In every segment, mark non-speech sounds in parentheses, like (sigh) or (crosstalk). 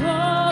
そ。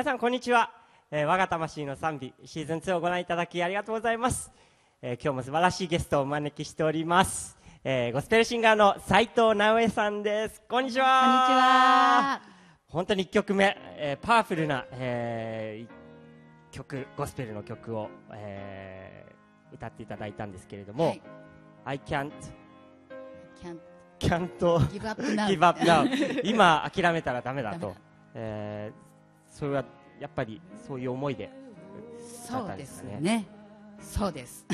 皆さんこんにちは、えー、我が魂の賛美シーズン2をご覧いただきありがとうございます、えー、今日も素晴らしいゲストをお招きしております、えー、ゴスペルシンガーの斉藤直江さんです。こんにちは。こんにちは。本当に1曲目、えー、パワフルな、えー、曲ゴスペルの曲を、えー、歌っていただいたんですけれども、はい、I can't can't can't give up now, give up now 今諦めたらダメだと、えーそれはやっぱりそういう思いでそうですね。そうです。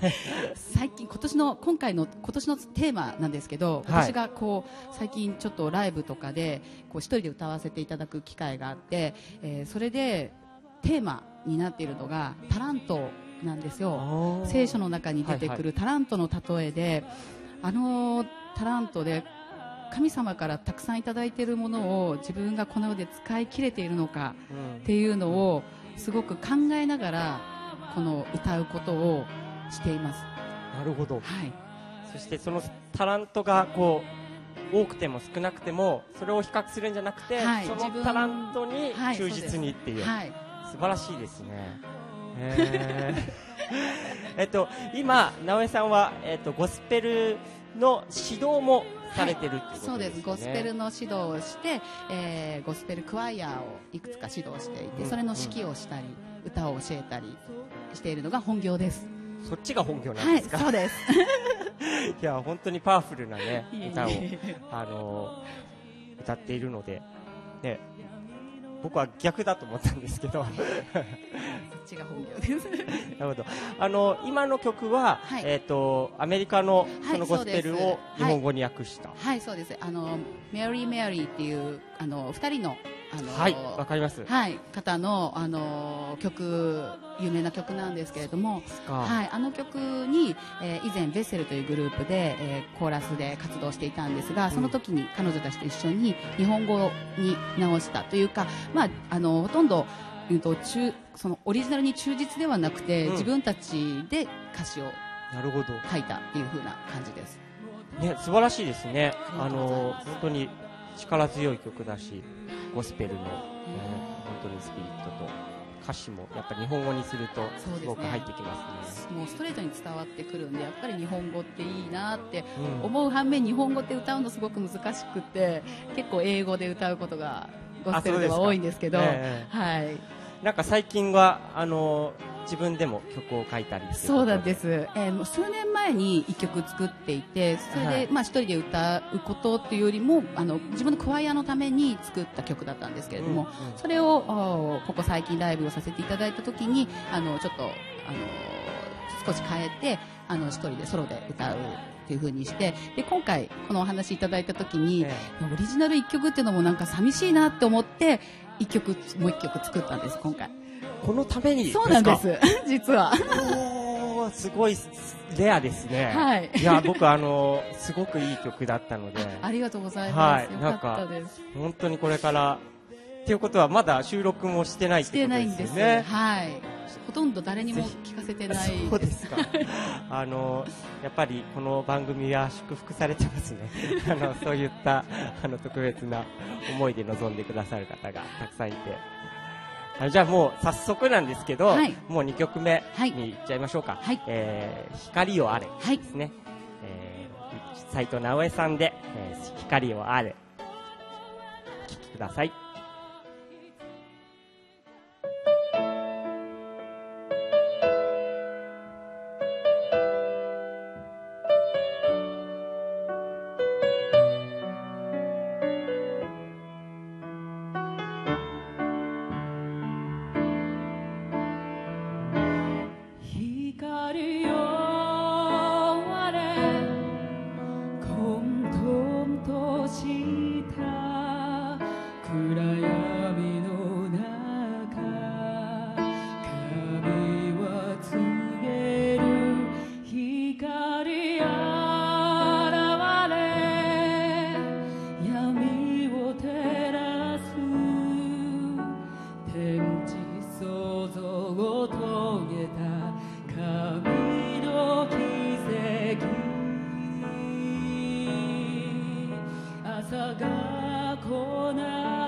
(laughs) 最近今年の今回の今年のテーマなんですけど、私がこう最近ちょっとライブとかでこう一人で歌わせていただく機会があって、えー、それでテーマになっているのがタラントなんですよ。聖書の中に出てくるタラントの例えで、はいはい、あのタラントで神様からたくさんいただいているものを自分がこの世で使い切れているのかっていうのをすごく考えながらこの歌うことをしています。なるほど、はい、そしてそのタラントがこう多くても少なくてもそれを比較するんじゃなくて、はい、そのタラントに忠実にっていう、はい、素晴らしいですね。(laughs) えっと今直江さんはえっとゴスペルの指導もされてる、ね。はい、そうです。ゴスペルの指導をして、えー、ゴスペルクワイヤーをいくつか指導していて、うん、それの指揮をしたり、うん、歌を教えたりしているのが本業です。そっちが本業なんですか、はい、そうです。(laughs) いや本当にパワフルなね歌をあの歌っているのでね。僕は逆だと思ったんですけどちが本業です。(laughs) なるほど。あの今の曲は、はい、えっ、ー、とアメリカのそのゴスペルを日本語に訳した、はい、はい、そうです。あのメアリー・メアリーっていうあの二人のあのはいわかります。はい方のあの曲有名な曲なんですけれども。はいあの曲に、えー、以前ベッセルというグループで、えー、コーラスで活動していたんですがその時に彼女たちと一緒に日本語に直したというかまああのほとんど言うと中そのオリジナルに忠実ではなくて、うん、自分たちで歌詞をなるほど。書いたっていう風な感じです。ね素晴らしいですね。あの本当に力強い曲だしゴスペルの、えー、本当にスピリットと歌詞もやっぱり日本語にするとすごく入ってきますね、ね、もうストレートに伝わってくるんでやっぱり日本語っていいなって思う反面、うん、日本語って歌うのすごく難しくて結構英語で歌うことがゴスペルでは多いんですけど、えー、はいなんか最近はあの自分でも曲を書いたりそうなんです、えー、もう数年前に1曲作っていてそれで、はい、まあ、1人で歌うことっていうよりもあの自分のクワイアのために作った曲だったんですけれども、うんうん、それをここ最近ライブをさせていただいた時にあのちょっとあの少し変えてあの1人でソロで歌うっていう風にしてで今回このお話いただいた時に、えー、オリジナル1曲っていうのもなんか寂しいなって思って1曲もう1曲作ったんです今回。このためにそうなんです。(laughs) 実は。おすごいレアですね。はい。いや僕あのすごくいい曲だったので。ありがとうございます、はい、なんか本当にこれからっていうことはまだ収録もしてないってことですね。してないんですはいほとんど誰にも聞かせてない。そうですか。(laughs) あのやっぱりこの番組は祝福されてますね。(laughs) あのそういったあの特別な思いで臨んでくださる方がたくさんいて。じゃあもう早速なんですけど、はい、もう2曲目にい。っちゃいましょうか。はい、えー、光をあれですね。はい、えー、斉藤直江さんで、えー、光をあれ。お聴きください。corner.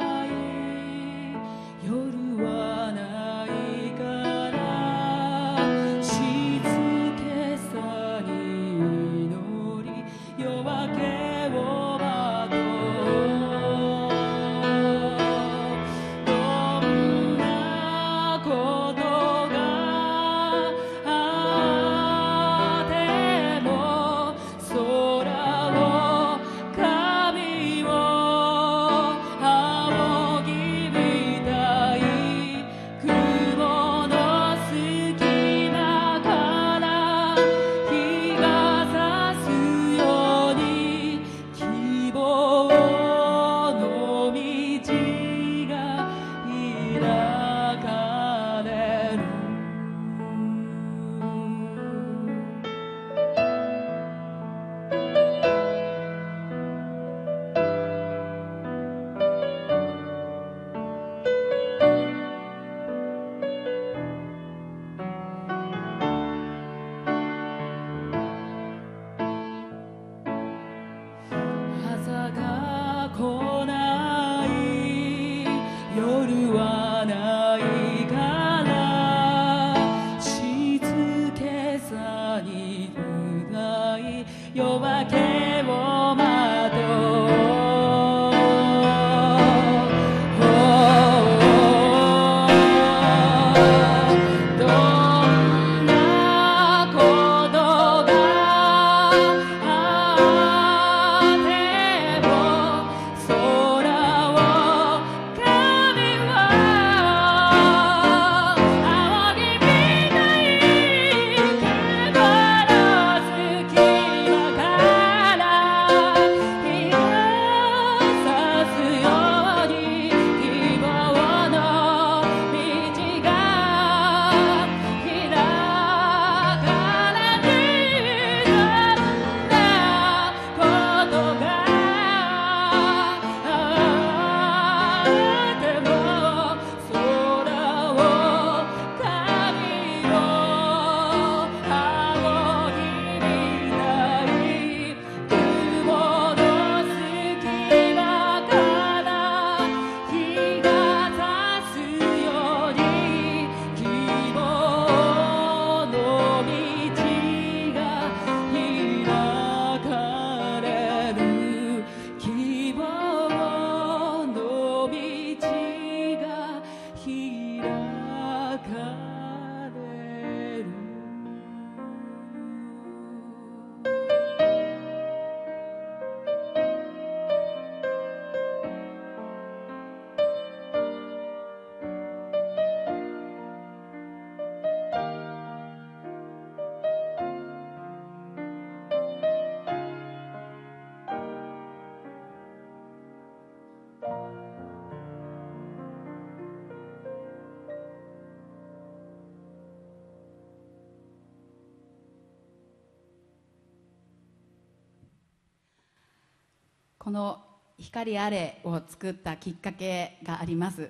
この「光あれ」を作ったきっかけがあります、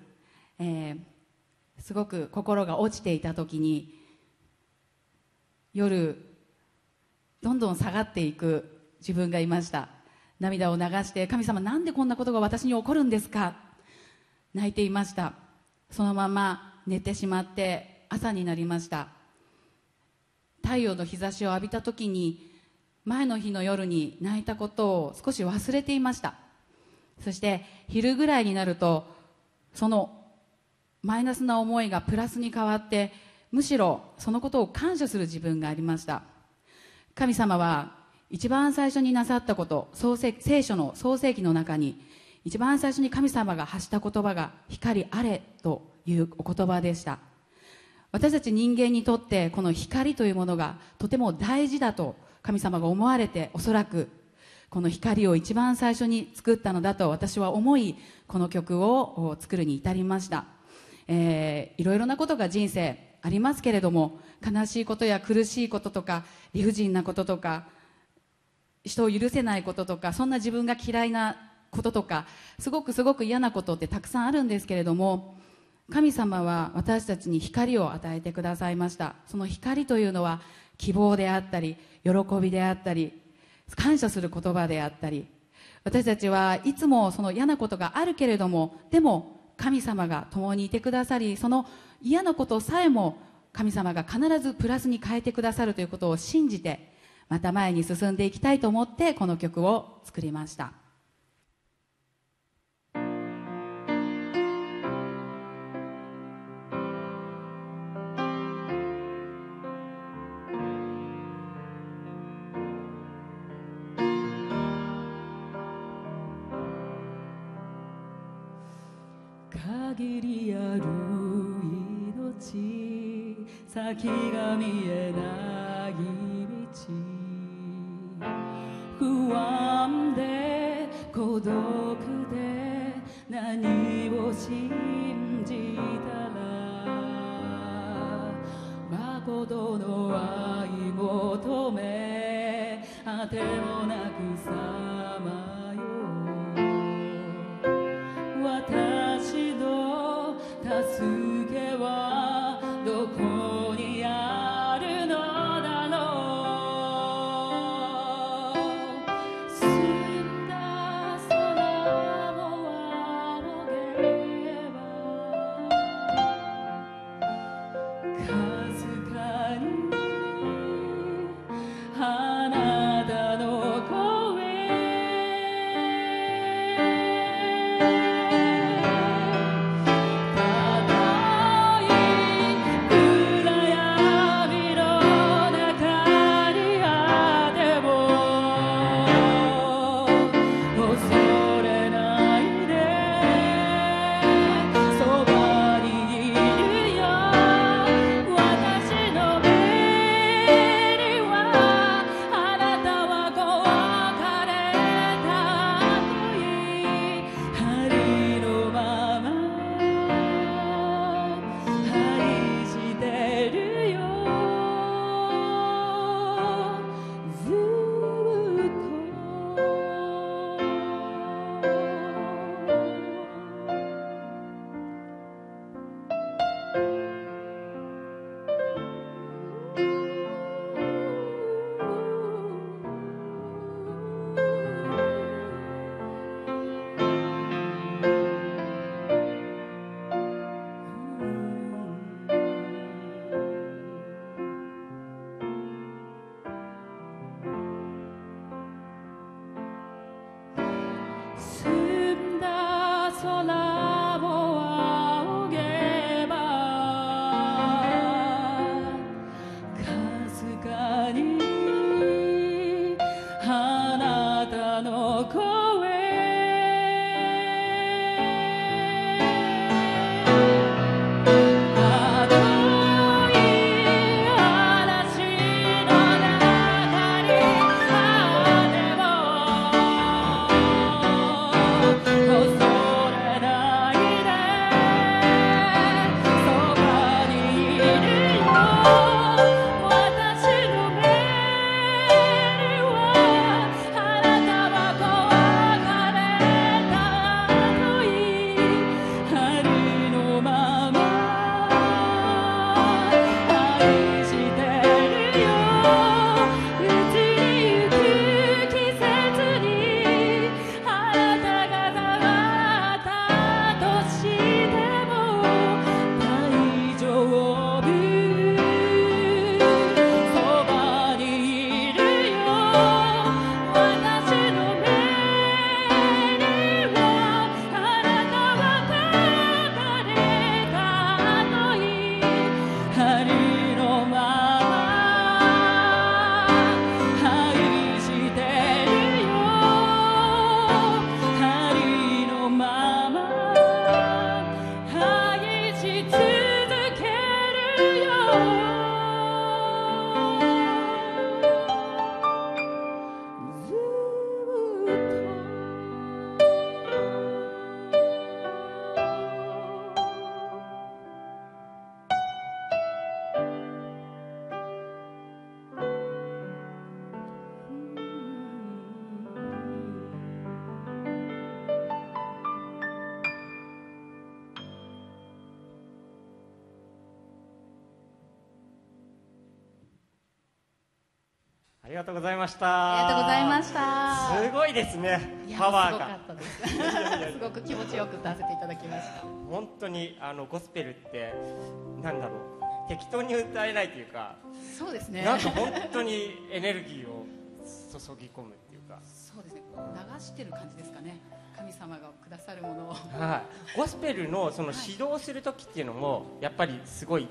えー、すごく心が落ちていた時に夜どんどん下がっていく自分がいました。涙を流して神様なんでこんなことが私に起こるんですか？泣いていました。そのまま寝てしまって朝になりました。太陽の日差しを浴びた時に前の日の夜に泣いたことを少し忘れていました。そして昼ぐらいになるとそのマイナスな思いがプラスに変わってむしろそのことを感謝する自分がありました。神様は一番最初になさったこと創世聖書の創世記の中に一番最初に神様が発した言葉が光あれというお言葉でした。私たち人間にとってこの光というものがとても大事だと神様が思われておそらくこの光を一番最初に作ったのだと私は思いこの曲を作るに至りました、えー、いろいろなことが人生ありますけれども悲しいことや苦しいこととか理不尽なこととか人を許せないこととかそんな自分が嫌いなこととかすごくすごく嫌なことってたくさんあるんですけれども神様は私たちに光を与えてくださいました。その光というのは希望であったり喜びであったり感謝する言葉であったり。私たちはいつもその嫌なことがあるけれどもでも神様が共にいてくださりその嫌なことさえも神様が必ずプラスに変えてくださるということを信じてまた前に進んでいきたいと思ってこの曲を作りました。先が見えない道不安で孤独で何を信じたら誠の愛求めあてもなくさ。がとうございました。ありがとうございました。すごいですね。パワーすごかがったです。すごく気持ちよく歌わせていただきました。本当にあのゴスペルってなんだろう。適当に歌えないというか、そうですね。なんか本当にエネルギーを注ぎ込むっていうか。そうですね。流してる感じですかね。神様がくださるものを。はい、ゴスペルのその指導する時っていうのもやっぱりすごい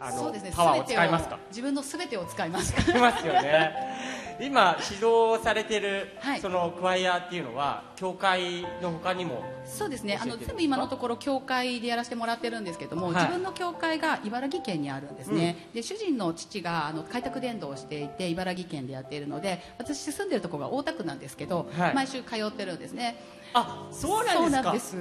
あの、そうですね。パワーを使いますか？自分のすべてを使います。使いますよね。(laughs) 今指導されてる、はい。そのクワイアっていうのは教会の他にもそうですね。あの全部今のところ教会でやらせてもらってるんですけども、はい。自分の教会が茨城県にあるんですね、で主人の父があの開拓伝道をしていて茨城県でやっているので私住んでるところが大田区なんですけど、はい。毎週通ってるんですね。あそうなんですか。そうなんです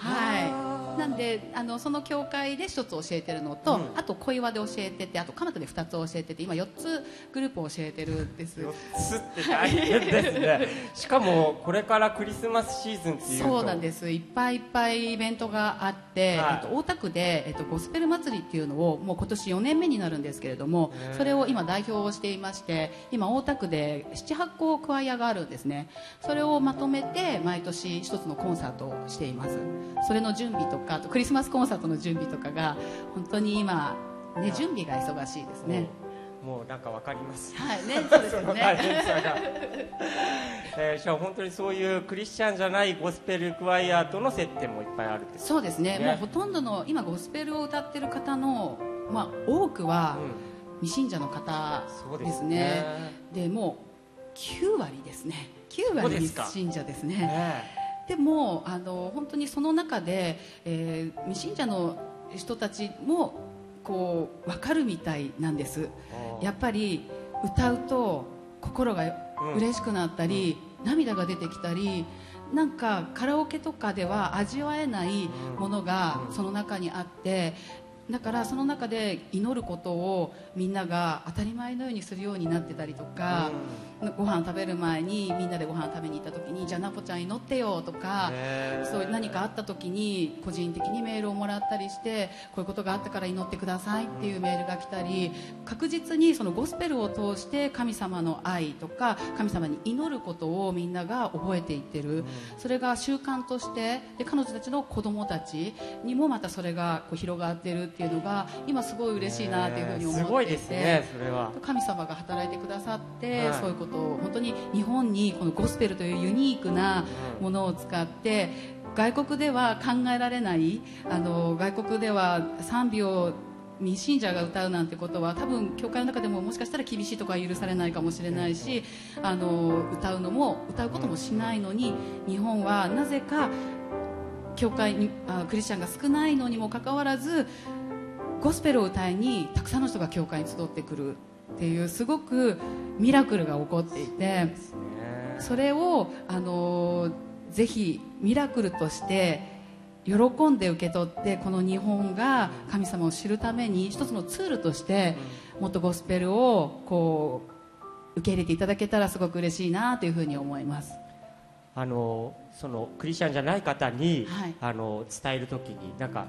はい。なんであのその教会で一つ教えてるのと、うん。あと小岩で教えててあと蒲田で二つ教えてて今4つグループを教えてるんです。4つって大変。(laughs) ですね。しかもこれからクリスマスシーズンっていうと。そうなんです。いっぱいいっぱいイベントがあって、はい。えっと、大田区で、えっと、ゴスペル祭りっていうのをもう今年4年目になるんですけれどもそれを今代表をしていまして今大田区で78個クワイアがあるんですね。それをまとめて毎年一つのコンサートをしていますそれの準備とかあとクリスマスコンサートの準備とかが本当に今、ね、準備が忙しいですね。もうなんかわかります。はいね (laughs) そうですよその大ね変さが、(laughs) えー、じゃあ本当にそういうクリスチャンじゃないゴスペルクワイアとの接点もいっぱいあるってことそうですね。ねもうほとんどの今ゴスペルを歌ってる方の、まあ、多くは、う未信者の方そうでですすね。ねでもう9割ですね。9割未信者ですね。ねでもあの本当にその中で、えー未信者の人たちもこう分かるみたいなんです。やっぱり歌うと心がうん。嬉しくなったり、涙が出てきたりなんかカラオケとかでは味わえないものがうん。その中にあってだからその中で祈ることをみんなが当たり前のようにするようになってたりとか、ご飯食べる前にみんなでご飯食べに行った時にじゃあナポちゃん祈ってよとか、ねそういう何かあった時に個人的にメールをもらったりしてこういうことがあったから祈ってくださいっていうメールが来たり確実にそのゴスペルを通して神様の愛とか神様に祈ることをみんなが覚えていってる、それが習慣としてで彼女たちの子供たちにもまたそれがこう広がってるっていうのが今すごい嬉しいなっていうふうに思っていて。ねそれは。神様が働いてくださって、はい。そういうことと本当に日本にこのゴスペルというユニークなものを使って外国では考えられないあの外国では賛美を未信者が歌うなんてことは多分教会の中でももしかしたら厳しいとかは許されないかもしれないしあの歌うのも歌うこともしないのに日本はなぜか教会にあクリスチャンが少ないのにもかかわらずゴスペルを歌いにたくさんの人が教会に集ってくるっていうすごくミラクルが起こっていてね。それをあのぜひミラクルとして喜んで受け取ってこの日本が神様を知るために一つのツールとしてもっとゴスペルをこう受け入れていただけたらすごく嬉しいなというふうに思います。あのそのクリスチャンじゃない方に、はい。あの伝えるときになんか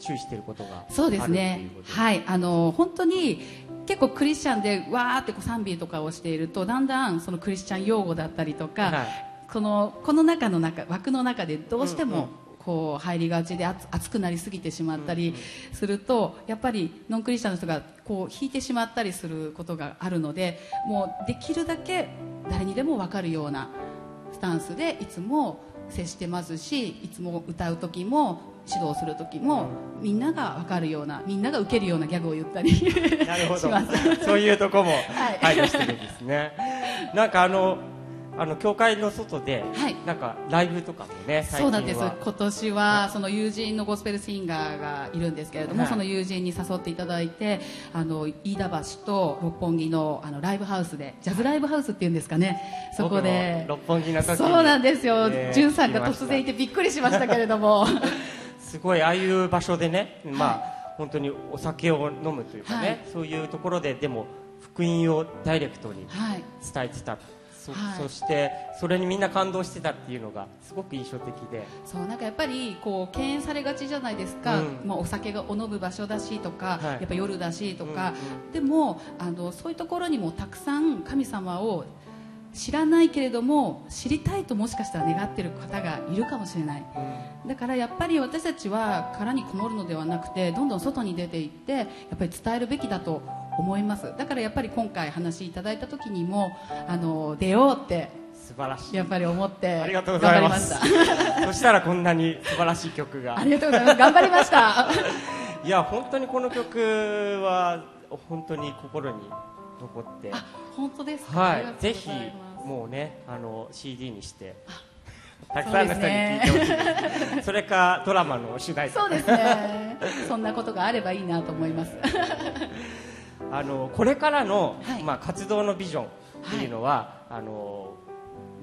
注意していることがそうですね。はい、あの本当に結構クリスチャンでわーってこう賛美とかをしているとだんだんそのクリスチャン用語だったりとか、はい。このこの中の中枠の中でどうしてうんうん。もこう入りがちで熱熱くなりすぎてしまったりするとやっぱりノンクリスチャンの人がこう引いてしまったりすることがあるのでもうできるだけ誰にでも分かるようなスタンスでいつも接してますしいつも歌う時も指導する時もみんなが分かるようなみんなが受けるようなギャグを言ったり (laughs) なるほど。(laughs) そういうとこもはい。配慮してるんですね、(laughs) なんかあのあの教会の外で、はい。なんかライブとかもねそうなんです。今年はその友人のゴスペルシンガーがいるんですけれども、はい。その友人に誘っていただいてあの飯田橋と六本木のあのライブハウスでジャズライブハウスっていうんですかね。そこで。六本木の時にそうなんですよ、えーが突然いてびっくりしましたけれどもすごいああいう場所でね、まあ本当にお酒を飲むというかね、はい。そういうところででも福音をダイレクトにはい。伝えてた。そ,、はい。そしてそれにみんな感動してたっていうのがすごく印象的で。そうなんかやっぱりこう敬遠されがちじゃないですか、うん。まあ、お酒がお飲む場所だしとか、はい。やっぱ夜だしとか、うん。でもあのそういうところにもたくさん神様を知らないけれども知りたいともしかしたら願っている方がいるかもしれない。だからやっぱり私たちは殻にこもるのではなくてどんどん外に出ていってやっぱり伝えるべきだと思います。だからやっぱり今回話いただいた時にもあの出ようって素晴らしい。やっぱり思ってありがとうございます。そしたらこんなに素晴らしい曲が。ありがとうございます。頑張りました。(laughs) いや本当にこの曲は本当に心に残って。あ本当ですか、はい。ありがとうぜひもうねあの CD にして。(laughs) たくさんの人にね。聴いてほしい。ですそれかドラマの主題歌そうですね。そんなことがあればいいなと思います。(laughs) あのこれからの、はい。まあ、活動のビジョンっていうのは、あの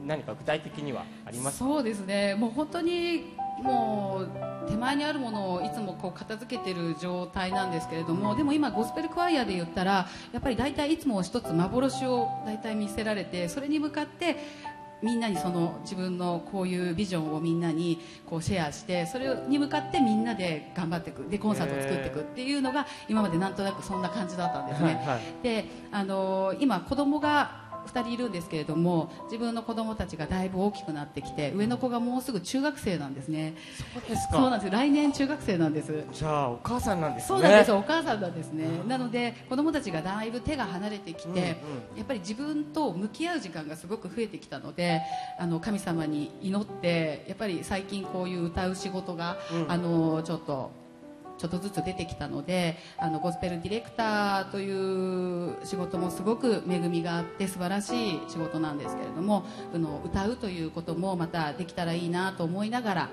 何か具体的にはありますか？そうですね。もう本当にもう手前にあるものをいつもこう片付けてる状態なんですけれどもでも今ゴスペルクワイアで言ったらやっぱり大体いつも一つ幻を大体見せられてそれに向かってみんなにその自分のこういうビジョンをみんなにこうシェアしてそれに向かってみんなで頑張っていくでコンサートを作っていくっていうのが今までなんとなくそんな感じだったんですね、はいはい。であのー今子供が2人いるんですけれども自分の子供たちがだいぶ大きくなってきて上の子がもうすぐ中学生なんですね。そうですそうなんかです来年中学生なんです。じゃあお母さんなんですね。そうなんですよ。お母さんなんですね。なので子供たちがだいぶ手が離れてきて、うんうん。やっぱり自分と向き合う時間がすごく増えてきたのであの神様に祈ってやっぱり最近こういう歌う仕事が、うん。あのちょっとちょっとずつ出てきたのであのゴスペルディレクターという仕事もすごく恵みがあって素晴らしい仕事なんですけれどもあの歌うということもまたできたらいいなと思いながら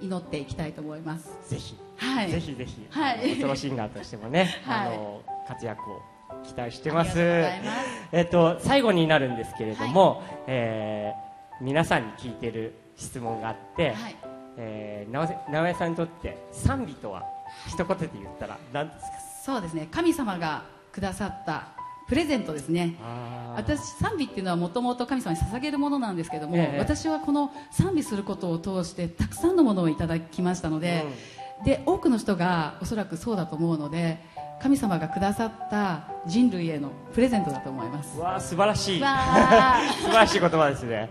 祈っていきたいと思います。ぜひ、はい。ぜひぜひ、はい。ソロシンガーとしてもね、(laughs) はい。あの活躍を期待してます。えっと最後になるんですけれども、えー皆さんに聞いてる質問があって、はい。えー、直江さんにとって賛美とは？一言で言ったら何ですか？そうですね。神様がくださったプレゼントですね。私賛美っていうのはもともと神様に捧げるものなんですけども、ええ。私はこの賛美することを通してたくさんのものをいただきましたので、で多くの人がおそらくそうだと思うので神様がくださった人類へのプレゼントだと思います。うわー素晴らしい。(laughs) 素晴らしい言葉ですね。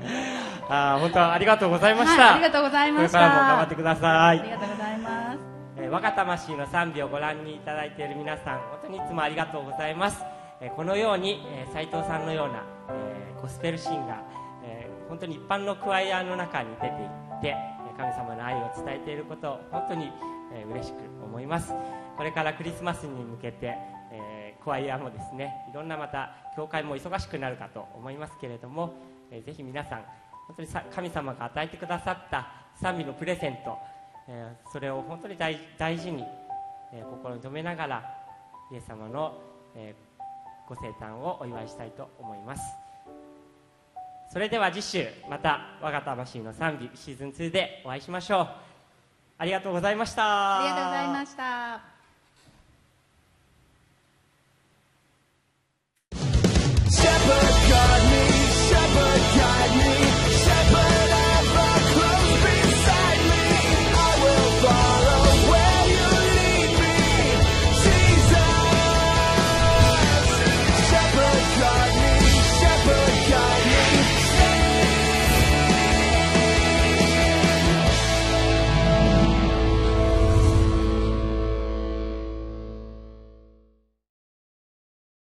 あー本当はありがとうございました、はい、ありがとうございました。これからも頑張ってください。ありがとうございますえー我が魂の賛美をご覧にいただいている皆さん本当にいつもありがとうございます、えーこのように、えー斉藤さんのような、えーゴスペルシンガー、えー本当に一般のクワイアの中に出ていってえ神様の愛を伝えていることを本当に、えー嬉しく思います。これからクリスマスに向けて、えークワイアもですねいろんなまた教会も忙しくなるかと思いますけれども、えーぜひ皆さん本当にさ神様が与えてくださった賛美のプレゼント、えーそれを本当に大大事に、えー心に留めながらイエス様の、えーご生誕をお祝いしたいと思います。それでは次週また我が魂の賛美シーズン2でお会いしましょう。ありがとうございました。ありがとうございました。